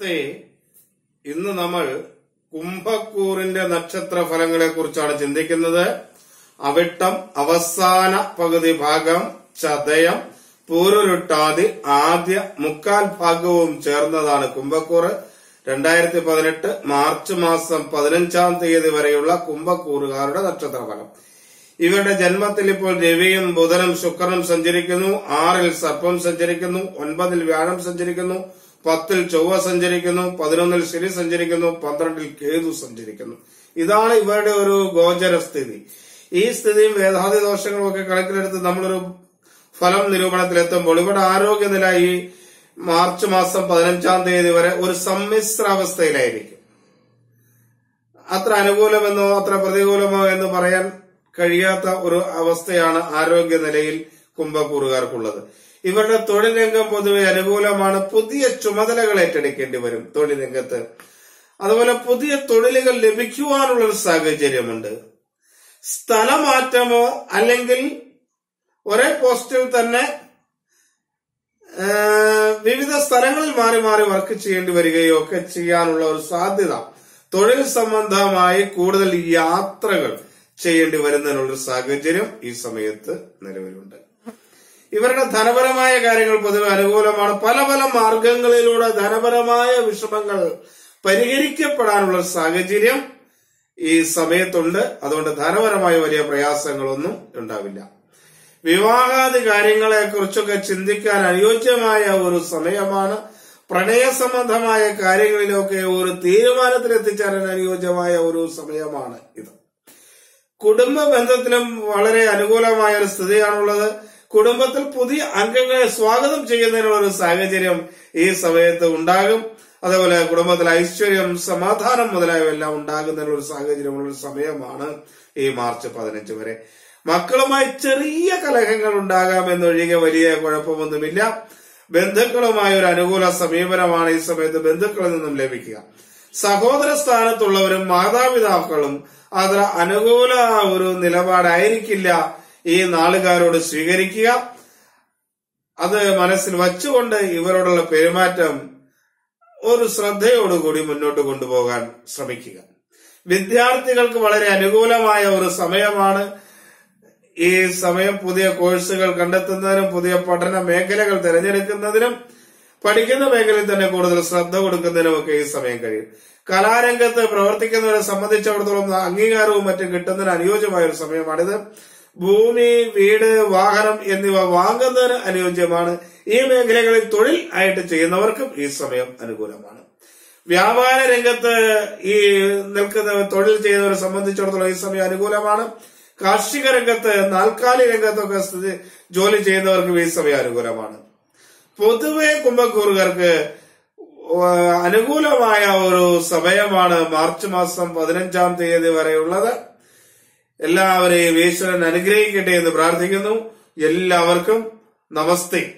നമസ്തേ ഇന്ന് നമ്മൾ കുംഭക്കൂറിന്റെ നക്ഷത്ര ഫലങ്ങളെ കുറിച്ചാണ് ചിന്തിക്കുന്നത്. അവിട്ടം അവസാന പകുതി ഭാഗം ചതയം പൂരുരുട്ടാതി ആദ്യ മുക്കാൽ ഭാഗവും ചേർന്നതാണ് കുംഭക്കൂറ്. രണ്ടായിരത്തി പതിനെട്ട് മാർച്ച് മാസം പതിനഞ്ചാം തീയതി വരെയുള്ള കുംഭക്കൂറുകാരുടെ നക്ഷത്രഫലം. ഇവരുടെ ജന്മത്തിൽ ഇപ്പോൾ രവിയും ബുധനും ശുക്രനും സഞ്ചരിക്കുന്നു. ആറിൽ സർപ്പം സഞ്ചരിക്കുന്നു. ഒൻപതിൽ വ്യാഴം സഞ്ചരിക്കുന്നു. പത്തിൽ ചൊവ്വ സഞ്ചരിക്കുന്നു പതിനൊന്നിൽ ശനി സഞ്ചരിക്കുന്നു പന്ത്രണ്ടിൽ കേതു സഞ്ചരിക്കുന്നു. ഇതാണ് ഇവരുടെ ഒരു ഗോചരസ്ഥിതി ഈ സ്ഥിതിയും വേദാതി ദോഷങ്ങളും ഒക്കെ കണക്കിലെടുത്ത് നമ്മളൊരു ഫലം നിരൂപണത്തിലെത്തുമ്പോൾ ഇവിടെ ആരോഗ്യനില ഈ മാർച്ച് മാസം പതിനഞ്ചാം തീയതി വരെ ഒരു സമ്മിശ്ര അവസ്ഥയിലായിരിക്കും അത്ര അനുകൂലമെന്നോ അത്ര പ്രതികൂലമോ എന്ന് പറയാൻ കഴിയാത്ത ഒരു അവസ്ഥയാണ് ആരോഗ്യനിലയിൽ കുംഭക്കൂറുകാർക്കുള്ളത്. ഇവരുടെ തൊഴിൽ രംഗം പൊതുവെ അനുകൂലമാണ്. പുതിയ ചുമതലകൾ ഏറ്റെടുക്കേണ്ടി വരും തൊഴിൽ രംഗത്ത്. അതുപോലെ പുതിയ തൊഴിലുകൾ ലഭിക്കുവാനുള്ള ഒരു സാഹചര്യമുണ്ട്. സ്ഥലമാറ്റമോ അല്ലെങ്കിൽ ഒരേ പോസ്റ്റിൽ തന്നെ വിവിധ സ്ഥലങ്ങളിൽ മാറി മാറി വർക്ക് ചെയ്യേണ്ടി വരികയോ ഒക്കെ ചെയ്യാനുള്ള ഒരു സാധ്യത. തൊഴിൽ സംബന്ധമായി കൂടുതൽ യാത്രകൾ ചെയ്യേണ്ടി വരുന്നതിനുള്ള സാഹചര്യം ഈ സമയത്ത് നിലവിലുണ്ട്. ഇവരുടെ ധനപരമായ കാര്യങ്ങൾ പൊതുവെ അനുകൂലമാണ്. പല പല മാർഗങ്ങളിലൂടെ ധനപരമായ വിഷമങ്ങൾ പരിഹരിക്കപ്പെടാനുള്ള സാഹചര്യം ഈ സമയത്തുണ്ട്. അതുകൊണ്ട് ധനപരമായ വലിയ പ്രയാസങ്ങളൊന്നും ഉണ്ടാവില്ല. വിവാഹാദി കാര്യങ്ങളെ കുറിച്ചൊക്കെ ചിന്തിക്കാൻ അനുയോജ്യമായ ഒരു സമയമാണ്. പ്രണയ സംബന്ധമായ കാര്യങ്ങളിലൊക്കെ ഒരു തീരുമാനത്തിൽ എത്തിച്ചേരാൻ അനുയോജ്യമായ ഒരു സമയമാണ് ഇത്. കുടുംബ ബന്ധത്തിലും വളരെ അനുകൂലമായ ഒരു സ്ഥിതിയാണുള്ളത്. കുടുംബത്തിൽ പുതിയ അംഗങ്ങളെ സ്വാഗതം ചെയ്യുന്നതിനുള്ള ഒരു സാഹചര്യം ഈ സമയത്ത് ഉണ്ടാകും. അതേപോലെ കുടുംബത്തിൽ ഐശ്വര്യം സമാധാനം മുതലായവയെല്ലാം ഉണ്ടാകുന്നതിനുള്ള ഒരു സാഹചര്യമുള്ള ഒരു സമയമാണ് ഈ മാർച്ച് പതിനഞ്ച് വരെ. മക്കളുമായി ചെറിയ കലഹങ്ങൾ ഉണ്ടാകാം എന്നൊഴികെ വലിയ കുഴപ്പമൊന്നുമില്ല. ബന്ധുക്കളുമായ ഒരു അനുകൂല സമീപനമാണ് ഈ സമയത്ത് ബന്ധുക്കളിൽ നിന്നും ലഭിക്കുക. സഹോദര സ്ഥാനത്തുള്ളവരും മാതാപിതാക്കളും അത്ര അനുകൂല ഒരു നിലപാടായിരിക്കില്ല ഈ നാളുകാരോട് സ്വീകരിക്കുക. അത് മനസ്സിൽ വച്ചുകൊണ്ട് ഇവരോടുള്ള പെരുമാറ്റം ഒരു ശ്രദ്ധയോടുകൂടി മുന്നോട്ട് കൊണ്ടുപോകാൻ ശ്രമിക്കുക. വിദ്യാർത്ഥികൾക്ക് വളരെ അനുകൂലമായ ഒരു സമയമാണ്. ഈ സമയം പുതിയ കോഴ്സുകൾ കണ്ടെത്തുന്നതിനും പുതിയ പഠന മേഖലകൾ തിരഞ്ഞെടുക്കുന്നതിനും പഠിക്കുന്ന മേഖലയിൽ തന്നെ കൂടുതൽ ശ്രദ്ധ കൊടുക്കുന്നതിനുമൊക്കെ ഈ സമയം കഴിയും. കലാരംഗത്ത് പ്രവർത്തിക്കുന്നവരെ സംബന്ധിച്ചിടത്തോളം അംഗീകാരവും മറ്റും കിട്ടുന്നതിന് അനുയോജ്യമായ ഒരു സമയമാണിത്. ഭൂമി വീട് വാഹനം എന്നിവ വാങ്ങുന്നതിന് അനുയോജ്യമാണ്. ഈ മേഖലകളിൽ തൊഴിൽ ആയിട്ട് ചെയ്യുന്നവർക്കും ഈ സമയം അനുകൂലമാണ്. വ്യാപാര രംഗത്ത് ഈ നിൽക്കുന്ന തൊഴിൽ ചെയ്യുന്നവരെ സംബന്ധിച്ചിടത്തോളം ഈ സമയം അനുകൂലമാണ്. കാർഷിക രംഗത്ത് നാൽക്കാലി രംഗത്തൊക്കെ സ്ഥിതി ജോലി ചെയ്യുന്നവർക്കും ഈ സമയം അനുകൂലമാണ്. പൊതുവെ കുംഭക്കൂറുകാർക്ക് അനുകൂലമായ ഒരു സമയമാണ് മാർച്ച് മാസം പതിനഞ്ചാം തീയതി വരെയുള്ളത്. എല്ലാവരെയും ഈശ്വരൻ അനുഗ്രഹിക്കട്ടെ എന്ന് പ്രാർത്ഥിക്കുന്നു. എല്ലാവർക്കും നമസ്തേ.